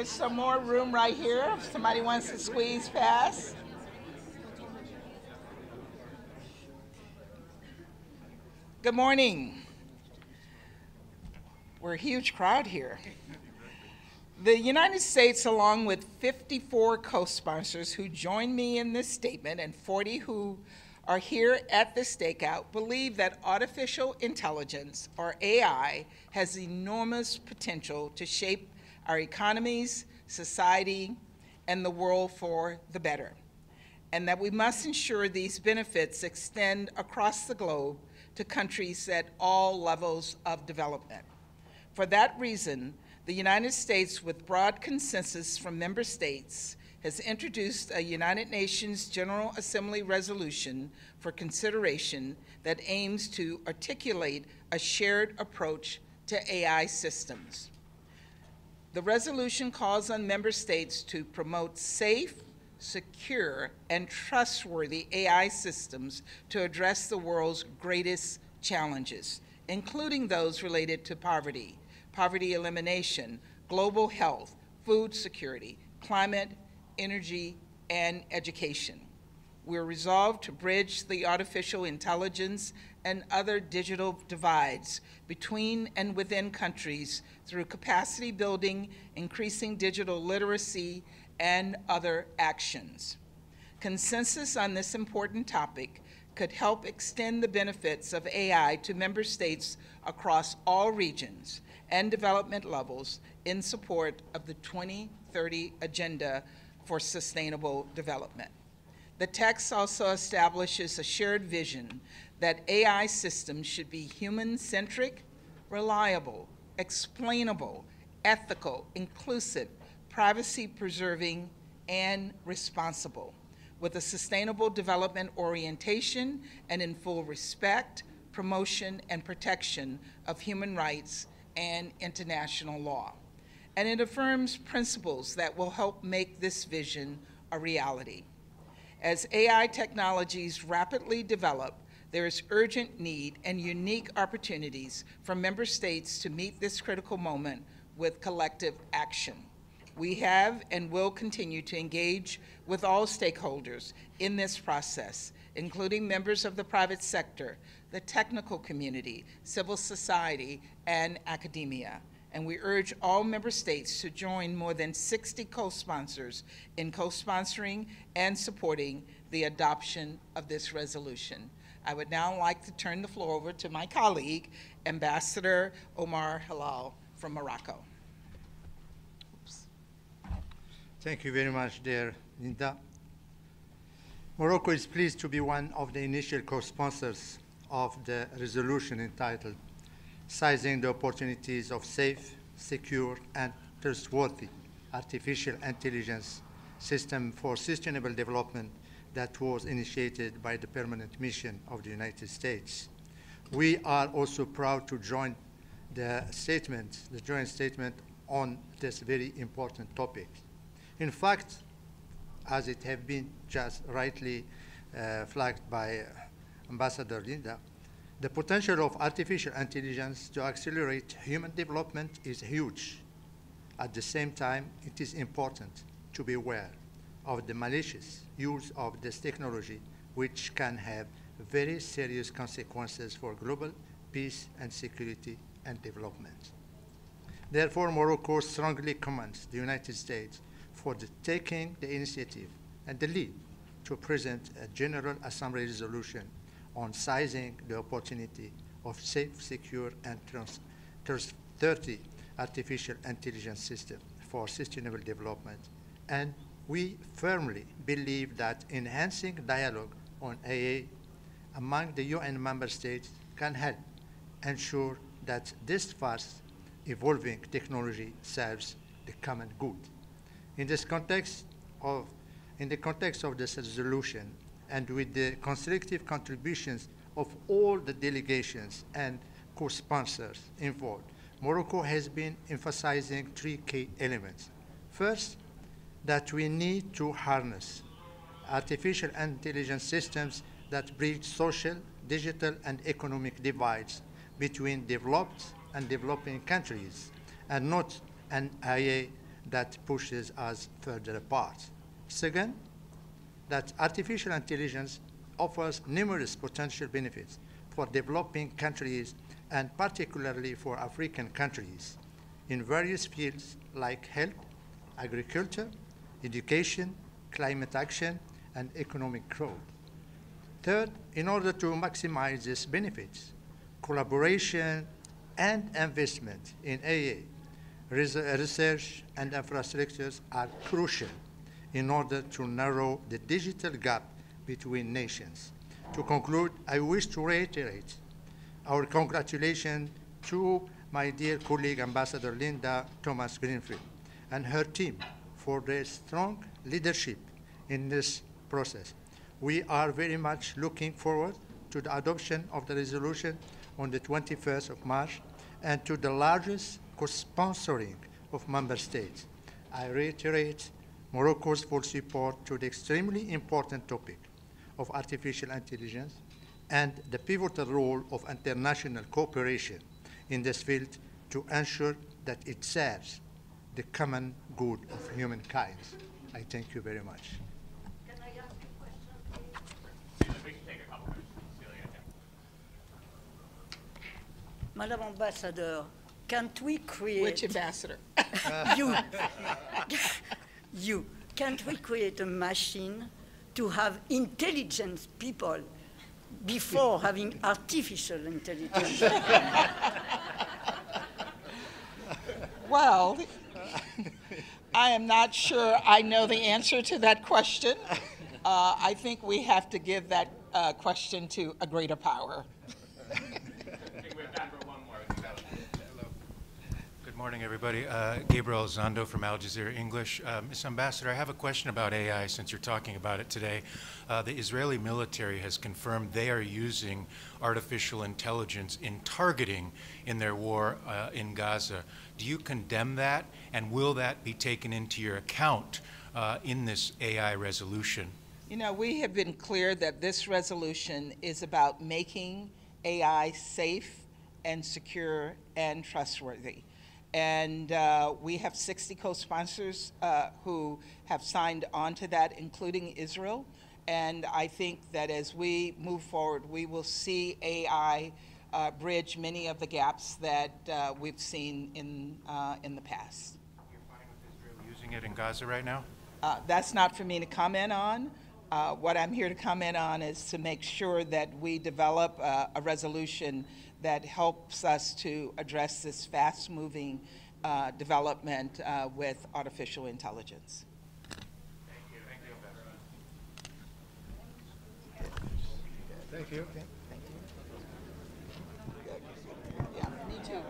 There's some more room right here if somebody wants to squeeze past. Good morning. We're a huge crowd here. The United States, along with 54 co-sponsors who joined me in this statement and 40 who are here at the stakeout, believe that artificial intelligence, or AI, has enormous potential to shape our economies, society, and the world for the better, and that we must ensure these benefits extend across the globe to countries at all levels of development. For that reason, the United States, with broad consensus from member states, has introduced a United Nations General Assembly resolution for consideration that aims to articulate a shared approach to AI systems. The resolution calls on member states to promote safe, secure, and trustworthy AI systems to address the world's greatest challenges, including those related to poverty, poverty elimination, global health, food security, climate, energy, and education. We're resolved to bridge the artificial intelligence and other digital divides between and within countries through capacity building, increasing digital literacy, and other actions. Consensus on this important topic could help extend the benefits of AI to member states across all regions and development levels in support of the 2030 Agenda for Sustainable Development. The text also establishes a shared vision that AI systems should be human-centric, reliable, explainable, ethical, inclusive, privacy-preserving, and responsible, with a sustainable development orientation and in full respect, promotion, and protection of human rights and international law. And it affirms principles that will help make this vision a reality. As AI technologies rapidly develop, there is urgent need and unique opportunities for member states to meet this critical moment with collective action. We have and will continue to engage with all stakeholders in this process, including members of the private sector, the technical community, civil society, and academia. And we urge all member states to join more than 60 co-sponsors in co-sponsoring and supporting the adoption of this resolution. I would now like to turn the floor over to my colleague, Ambassador Omar Hilale from Morocco. Oops. Thank you very much, dear Linda. Morocco is pleased to be one of the initial co-sponsors of the resolution entitled Seizing the Opportunities of Safe, Secure, and Trustworthy Artificial Intelligence System for Sustainable Development that was initiated by the Permanent Mission of the United States. We are also proud to join the statement, the joint statement on this very important topic. In fact, as it has been just rightly uh, flagged by Ambassador Linda, the potential of artificial intelligence to accelerate human development is huge. At the same time, it is important to be aware of the malicious use of this technology, which can have very serious consequences for global peace and security and development. Therefore, Morocco strongly commends the United States for the taking the initiative and the lead to present a General Assembly resolution on sizing the opportunity of safe, secure, and trustworthy artificial intelligence system for sustainable development. And we firmly believe that enhancing dialogue on AA among the UN member states can help ensure that this fast evolving technology serves the common good. In this context of, in the context of this resolution, and with the constructive contributions of all the delegations and co-sponsors involved, Morocco has been emphasizing three key elements. First, that we need to harness artificial intelligence systems that bridge social, digital, and economic divides between developed and developing countries, and not an IA that pushes us further apart. Second, that artificial intelligence offers numerous potential benefits for developing countries and particularly for African countries in various fields like health, agriculture, education, climate action, and economic growth. Third, in order to maximize these benefits, collaboration and investment in AA, research and infrastructures are crucial in order to narrow the digital gap between nations. To conclude, I wish to reiterate our congratulations to my dear colleague Ambassador Linda Thomas Greenfield and her team for their strong leadership in this process. We are very much looking forward to the adoption of the resolution on the 21st of March and to the largest co-sponsoring of member states. I reiterate Morocco's full support to the extremely important topic of artificial intelligence and the pivotal role of international cooperation in this field to ensure that it serves the common good of humankind. I thank you very much. Can I ask a question. We can take a couple minutes. Celia, yeah. Madam Ambassador, can't we create... Which ambassador? You. you. Can't we create a machine to have intelligent people before having artificial intelligence? Well, I am not sure I know the answer to that question. Uh, I think we have to give that uh, question to a greater power. I think we have time for one more. Good morning, everybody. Uh, Gabriel Elizondo from Al Jazeera English. Uh, Ms. Ambassador, I have a question about AI since you're talking about it today. Uh, the Israeli military has confirmed they are using artificial intelligence in targeting in their war uh, in Gaza. Do you condemn that, and will that be taken into your account uh, in this AI resolution? You know, we have been clear that this resolution is about making AI safe and secure and trustworthy. And uh, we have 60 co-sponsors uh, who have signed on to that, including Israel. And I think that as we move forward, we will see AI uh, bridge many of the gaps that uh, we've seen in, uh, in the past. You're fine with Israel using it in Gaza right now? Uh, That's not for me to comment on. Uh, What I'm here to comment on is to make sure that we develop uh, a resolution that helps us to address this fast-moving uh, development uh, with artificial intelligence. Thank you. Thank you. Yeah, me too.